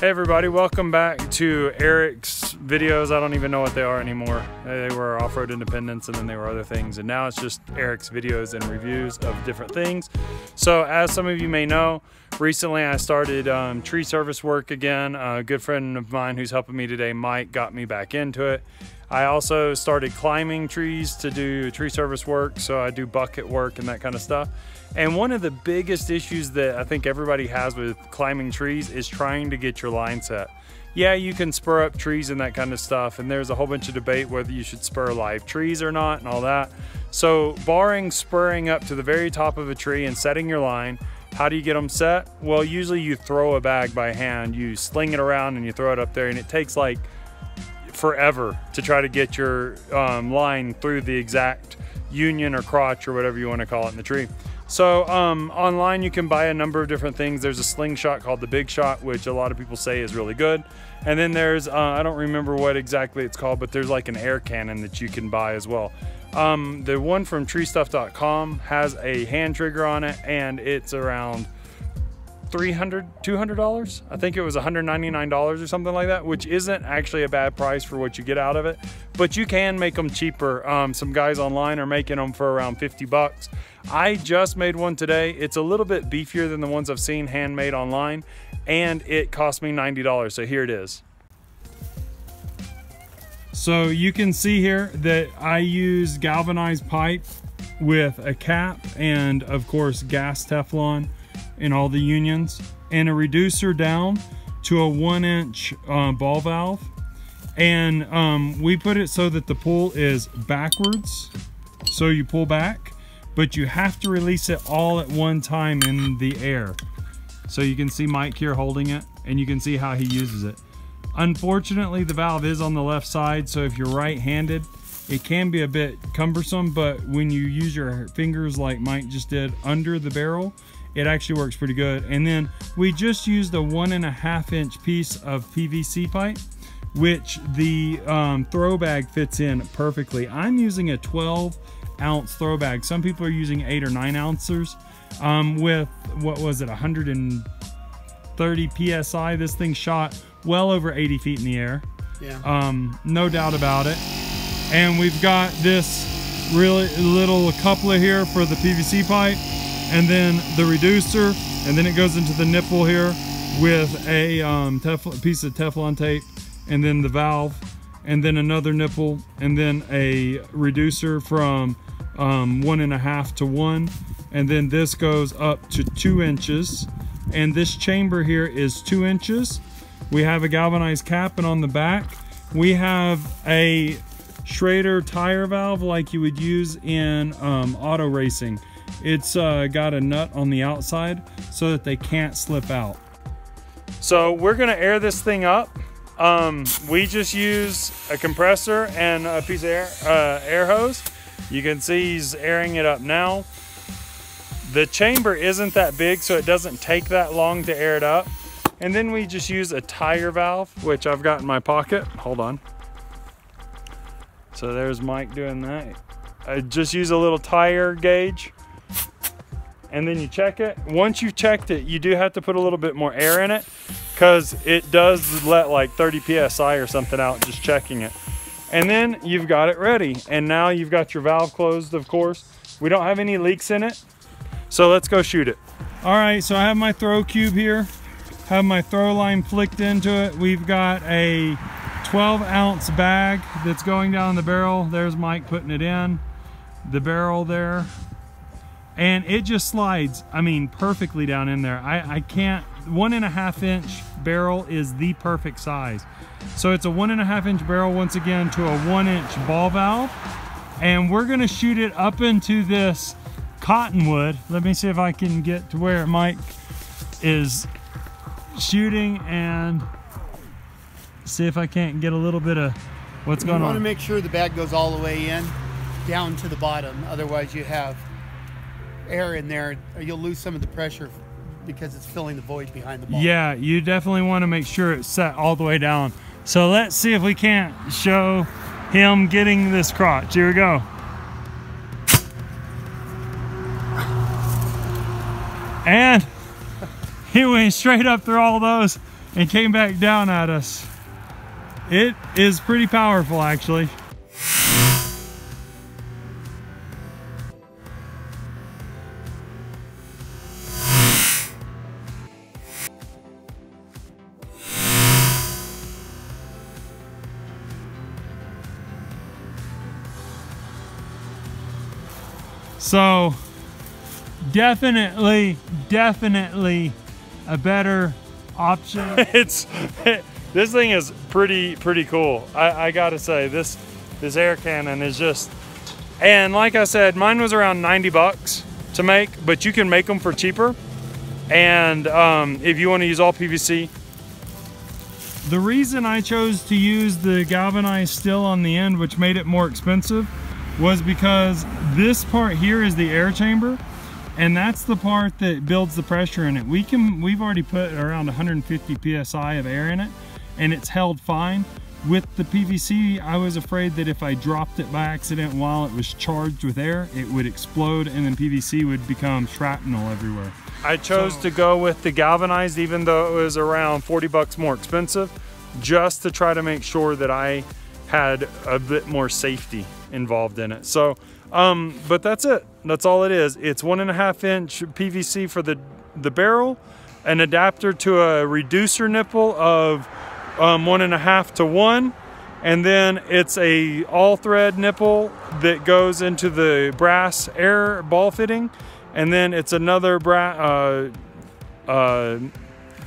Hey everybody, welcome back to Eric's videos. I don't even know what they are anymore. They were Off-Road Independence and then they were other things. And now it's just Eric's videos and reviews of different things. So as some of you may know, recently I started um, tree service work again. A good friend of mine who's helping me today, Mike, got me back into it. I also started climbing trees to do tree service work. So I do bucket work and that kind of stuff. And one of the biggest issues that I think everybody has with climbing trees is trying to get your line set. Yeah, you can spur up trees and that kind of stuff, and there's a whole bunch of debate whether you should spur live trees or not and all that. So, barring spurring up to the very top of a tree and setting your line, how do you get them set? Well, usually you throw a bag by hand, you sling it around and you throw it up there, and it takes like forever to try to get your um, line through the exact union or crotch or whatever you want to call it in the tree. So um, online you can buy a number of different things. There's a slingshot called the Big Shot, which a lot of people say is really good. And then there's, uh, I don't remember what exactly it's called, but there's like an air cannon that you can buy as well. Um, the one from treestuff.com has a hand trigger on it and it's around 300 $200 i think it was $199 or something like that which isn't actually a bad price for what you get out of it but you can make them cheaper. Um, some guys online are making them for around 50 bucks. I just made one today. It's a little bit beefier than the ones i've seen handmade online and it cost me $90 so here it is. So you can see here that i use galvanized pipe with a cap and of course gas teflon in all the unions and a reducer down to a one inch uh, ball valve. And um, we put it so that the pull is backwards. So you pull back, but you have to release it all at one time in the air. So you can see Mike here holding it and you can see how he uses it. Unfortunately, the valve is on the left side. So if you're right-handed, it can be a bit cumbersome, but when you use your fingers like Mike just did under the barrel, it actually works pretty good. And then we just used a one and a half inch piece of PVC pipe, which the um, throw bag fits in perfectly. I'm using a 12 ounce throw bag. Some people are using eight or nine ounces um, with, what was it, 130 PSI. This thing shot well over 80 feet in the air. Yeah. Um, no doubt about it. And we've got this really little coupler here for the PVC pipe and then the reducer, and then it goes into the nipple here with a um, piece of Teflon tape, and then the valve, and then another nipple, and then a reducer from um, one and a half to one, and then this goes up to two inches, and this chamber here is two inches. We have a galvanized cap, and on the back, we have a Schrader tire valve like you would use in um, auto racing. It's uh, got a nut on the outside so that they can't slip out. So we're gonna air this thing up. Um, we just use a compressor and a piece of air, uh, air hose. You can see he's airing it up now. The chamber isn't that big, so it doesn't take that long to air it up. And then we just use a tire valve, which I've got in my pocket. Hold on. So there's Mike doing that. I just use a little tire gauge and then you check it. Once you've checked it, you do have to put a little bit more air in it because it does let like 30 PSI or something out just checking it. And then you've got it ready. And now you've got your valve closed, of course. We don't have any leaks in it. So let's go shoot it. All right, so I have my throw cube here. Have my throw line flicked into it. We've got a 12 ounce bag that's going down the barrel. There's Mike putting it in. The barrel there and it just slides i mean perfectly down in there. I i can't one and a half inch barrel is the perfect size. So it's a one and a half inch barrel once again to a one inch ball valve. And we're going to shoot it up into this cottonwood. Let me see if i can get to where mike is shooting and see if i can't get a little bit of what's going on. you want to make sure the bag goes all the way in down to the bottom. Otherwise you have air in there, you'll lose some of the pressure because it's filling the void behind the ball. Yeah, you definitely want to make sure it's set all the way down. So let's see if we can't show him getting this crotch. Here we go. And he went straight up through all those. and came back down at us. It is pretty powerful actually. So definitely, definitely a better option. it's this thing is pretty pretty cool. I, I gotta say this this air cannon is just and like I said, mine was around 90 bucks to make, but you can make them for cheaper. And um, if you want to use all PVC, the reason I chose to use the galvanized steel on the end, which made it more expensive, was because this part here is the air chamber and that's the part that builds the pressure in it. We can, we've already put around 150 PSI of air in it and it's held fine. With the PVC, I was afraid that if I dropped it by accident while it was charged with air, it would explode and then PVC would become shrapnel everywhere. I chose so, to go with the galvanized even though it was around 40 bucks more expensive just to try to make sure that I had a bit more safety involved in it. So, um, but that's it. That's all it is. It's one and a half inch PVC for the, the barrel, an adapter to a reducer nipple of um, one and a half to one, and then it's a all thread nipple that goes into the brass air ball fitting, and then it's another brass uh, uh,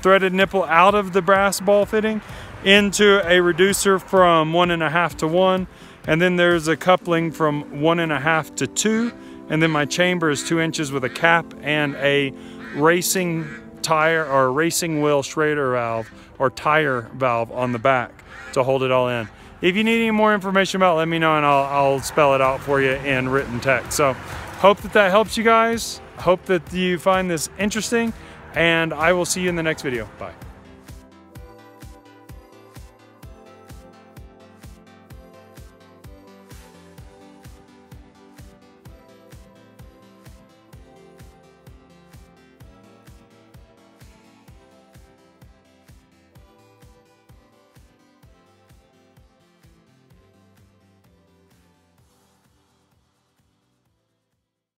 threaded nipple out of the brass ball fitting into a reducer from one and a half to one. And then there's a coupling from one and a half to two. And then my chamber is two inches with a cap and a racing tire or racing wheel Schrader valve or tire valve on the back to hold it all in. If you need any more information about it, let me know and I'll, I'll spell it out for you in written text. So hope that that helps you guys. Hope that you find this interesting and I will see you in the next video. Bye.